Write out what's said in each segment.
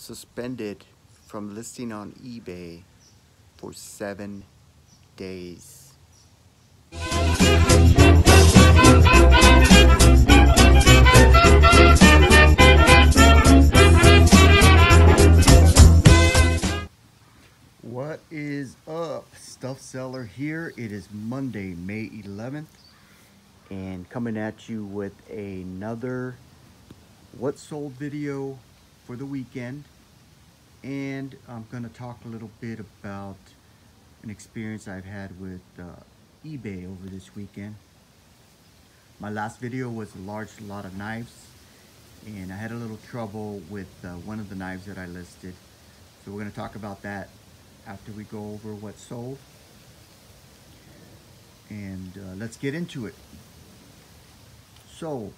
suspended from listing on eBay for seven days. What is up, Stuff Seller here? It is Monday, May 11th, and coming at you with another what sold video for the weekend. And I'm going to talk a little bit about an experience I've had with uh, eBay over this weekend. My last video was a large lot of knives, and I had a little trouble with uh, one of the knives that I listed. So we're going to talk about that after we go over what sold. And uh, let's get into it. So,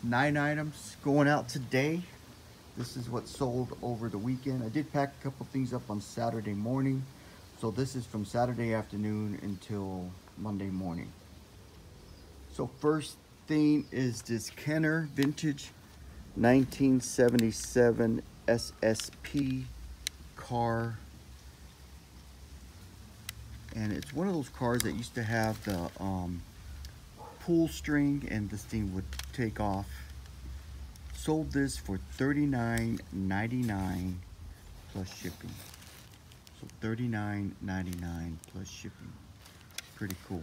nine items going out today. This is what sold over the weekend. I did pack a couple things up on Saturday morning. So this is from Saturday afternoon until Monday morning. So first thing is this Kenner Vintage 1977 SSP car and it's one of those cars that used to have the um, pull string and this thing would take off sold this for $39.99 plus shipping so $39.99 plus shipping pretty cool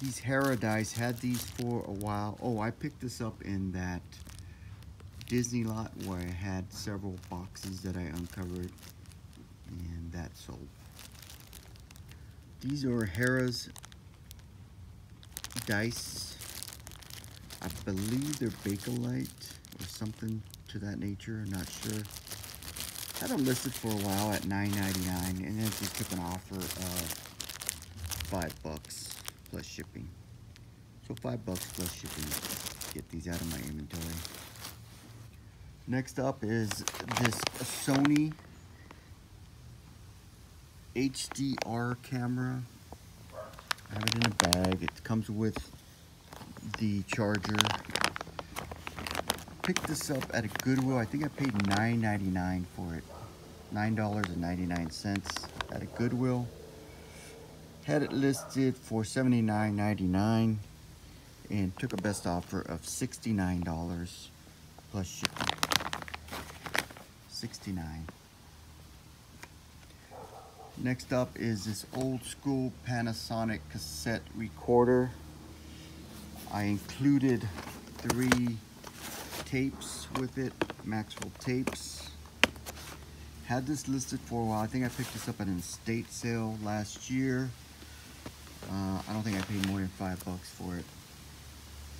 these Hera dice had these for a while oh I picked this up in that Disney lot where I had several boxes that I uncovered and that sold. These are Hera's dice. I believe they're Bakelite or something to that nature. I'm not sure. I Had them listed for a while at $9.99 and then just took an offer of five bucks plus shipping. So five bucks plus shipping. Get these out of my inventory. Next up is this Sony HDR camera. I have it in a bag. It comes with the charger. Picked this up at a Goodwill. I think I paid $9.99 for it. $9.99 at a Goodwill. Had it listed for $79.99 and took a best offer of $69 plus shipping. 69 Next up is this old school Panasonic cassette recorder. I included three tapes with it, Maxell tapes. Had this listed for a while. I think I picked this up at an estate sale last year. Uh, I don't think I paid more than five bucks for it.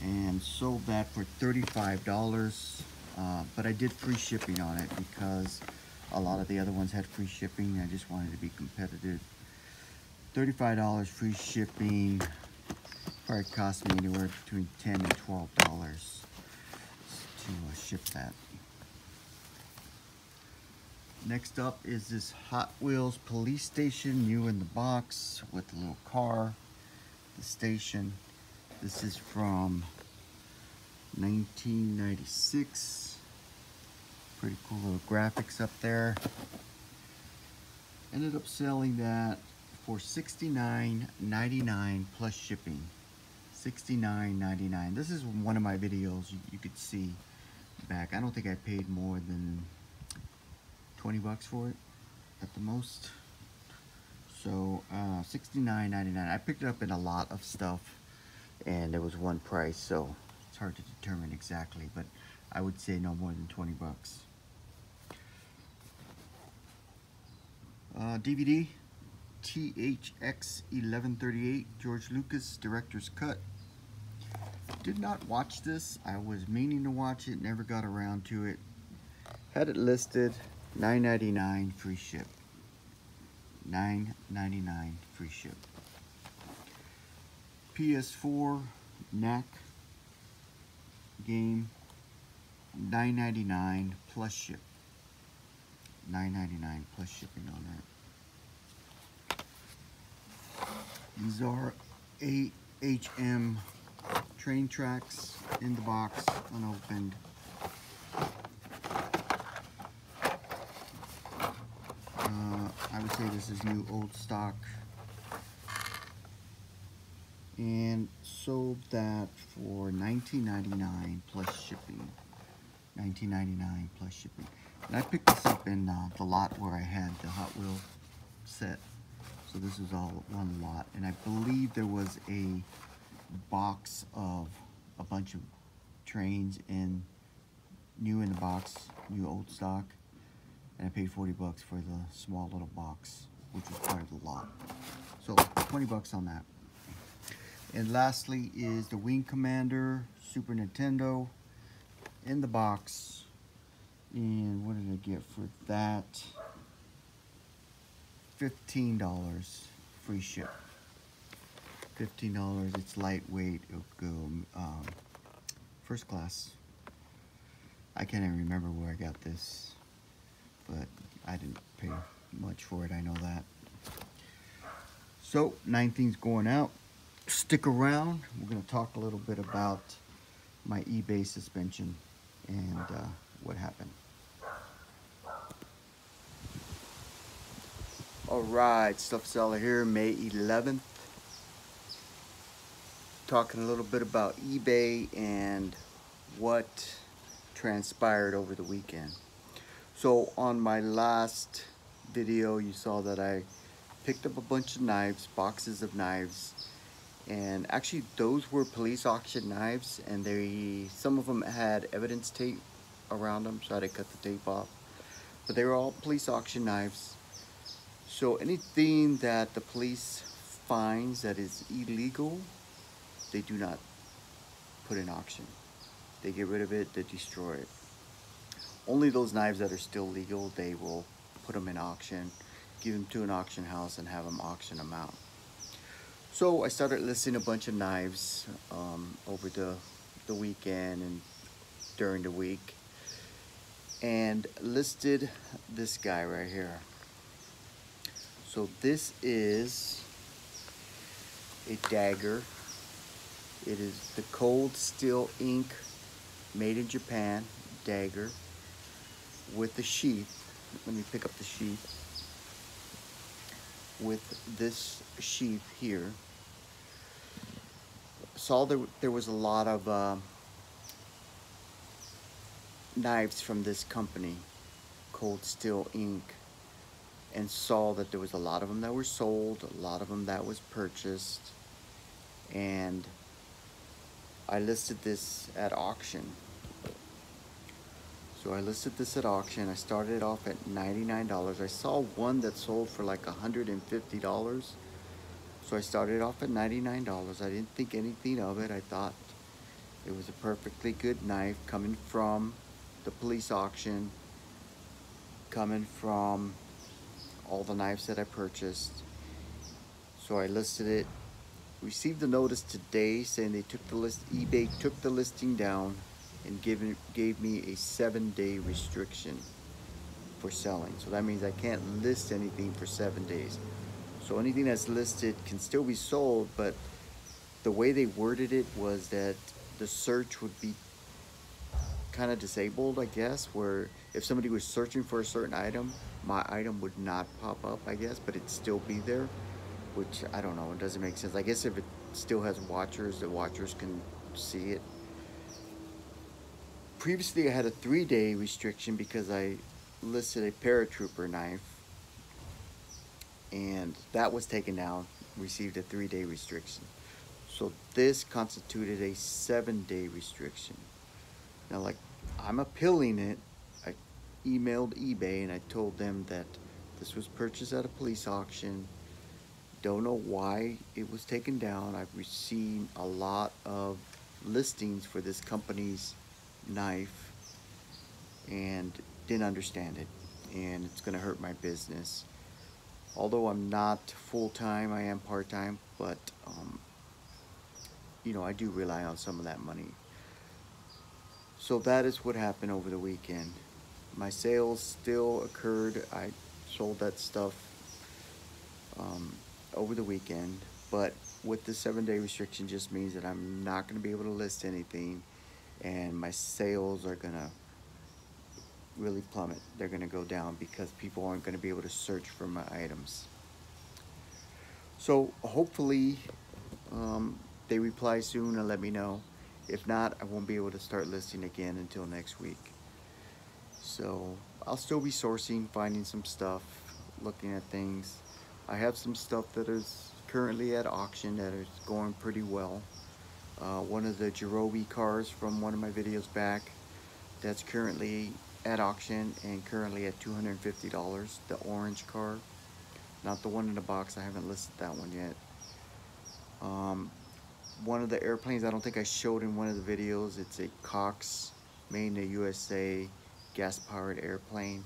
And sold that for $35. Uh, but I did free shipping on it because a lot of the other ones had free shipping. I just wanted to be competitive. $35 free shipping. Probably cost me anywhere between 10 and $12 to uh, ship that. Next up is this Hot Wheels police station, new in the box with a little car, the station. This is from 1996. Pretty cool little graphics up there. Ended up selling that for $69.99 plus shipping. $69.99. This is one of my videos you, you could see back. I don't think I paid more than 20 bucks for it at the most. So uh, $69.99. I picked it up in a lot of stuff and it was one price so it's hard to determine exactly but I would say no more than 20 bucks. Uh, DVD, THX 1138, George Lucas, Director's Cut. Did not watch this. I was meaning to watch it, never got around to it. Had it listed, $9.99 free ship. $9.99 free ship. PS4 NAC game, $9.99 plus ship. $9.99 plus shipping on that. These are AHM train tracks in the box, unopened. Uh, I would say this is new old stock. And sold that for $19.99 plus shipping. $19.99 plus shipping. And I picked this up in uh, the lot where I had the Hot Wheel set. So this is all one lot. And I believe there was a box of a bunch of trains in new in the box, new old stock. And I paid 40 bucks for the small little box, which was part of the lot. So 20 bucks on that. And lastly is the Wing Commander Super Nintendo in the box. And what did I get for that? $15 free ship. $15, it's lightweight, it'll go um, first class. I can't even remember where I got this, but I didn't pay much for it, I know that. So, 19's going out. Stick around, we're gonna talk a little bit about my eBay suspension and uh, what happened. All right, Stuff Seller here, May 11th. Talking a little bit about eBay and what transpired over the weekend. So on my last video, you saw that I picked up a bunch of knives, boxes of knives, and actually those were police auction knives and they some of them had evidence tape around them, so I had to cut the tape off. But they were all police auction knives so anything that the police finds that is illegal, they do not put in auction. They get rid of it, they destroy it. Only those knives that are still legal, they will put them in auction, give them to an auction house and have them auction them out. So I started listing a bunch of knives um, over the, the weekend and during the week and listed this guy right here. So this is a dagger. It is the Cold Steel Inc made in Japan dagger with the sheath. Let me pick up the sheath. With this sheath here. Saw there, there was a lot of uh, knives from this company, Cold Steel Inc and saw that there was a lot of them that were sold, a lot of them that was purchased, and I listed this at auction. So I listed this at auction. I started off at $99. I saw one that sold for like $150. So I started off at $99. I didn't think anything of it. I thought it was a perfectly good knife coming from the police auction, coming from all the knives that I purchased. So I listed it. Received a notice today saying they took the list, eBay took the listing down and given, gave me a seven day restriction for selling. So that means I can't list anything for seven days. So anything that's listed can still be sold, but the way they worded it was that the search would be kind of disabled, I guess, where if somebody was searching for a certain item, my item would not pop up, I guess, but it'd still be there, which I don't know, it doesn't make sense. I guess if it still has watchers, the watchers can see it. Previously, I had a three-day restriction because I listed a paratrooper knife, and that was taken down, received a three-day restriction. So this constituted a seven-day restriction. Now, like, I'm appealing it. I emailed eBay and I told them that this was purchased at a police auction. Don't know why it was taken down. I've received a lot of listings for this company's knife and didn't understand it. And it's going to hurt my business. Although I'm not full-time, I am part-time, but, um, you know, I do rely on some of that money so that is what happened over the weekend. My sales still occurred. I sold that stuff um, over the weekend, but with the seven day restriction just means that I'm not going to be able to list anything and my sales are going to, really plummet. They're gonna go down because people aren't gonna be able to search for my items. So hopefully, um, they reply soon and let me know. If not, I won't be able to start listing again until next week. So I'll still be sourcing, finding some stuff, looking at things. I have some stuff that is currently at auction that is going pretty well. Uh, one of the Jirobi cars from one of my videos back that's currently at auction and currently at $250 the orange car not the one in the box I haven't listed that one yet um, one of the airplanes I don't think I showed in one of the videos it's a Cox made in the USA gas powered airplane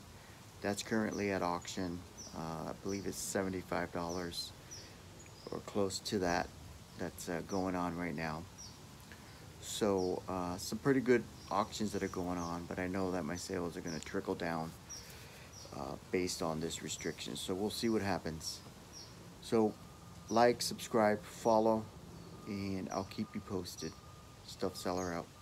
that's currently at auction uh, I believe it's $75 or close to that that's uh, going on right now so uh, some pretty good auctions that are going on, but I know that my sales are going to trickle down uh, based on this restriction. So we'll see what happens. So like, subscribe, follow, and I'll keep you posted. Stuff Seller out.